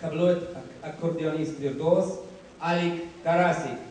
Tabloid acordeonist virtuos Alik Karasi.